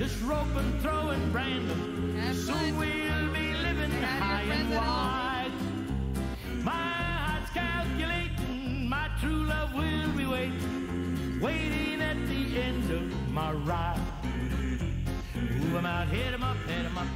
Just roping, throwing, Brandon. That's Soon right. we'll be living high and wide. My heart's calculating, my true love will be waiting, waiting at the end of my ride. Move 'em out, hit 'em up, hit 'em up.